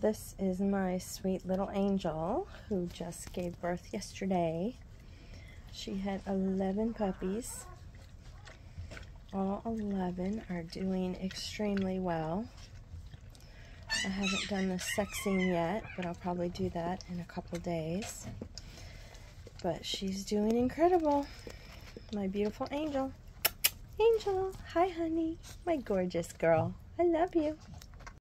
This is my sweet little angel who just gave birth yesterday. She had 11 puppies. All 11 are doing extremely well. I haven't done the sexing yet, but I'll probably do that in a couple days. But she's doing incredible. My beautiful angel. Angel, hi honey. My gorgeous girl. I love you.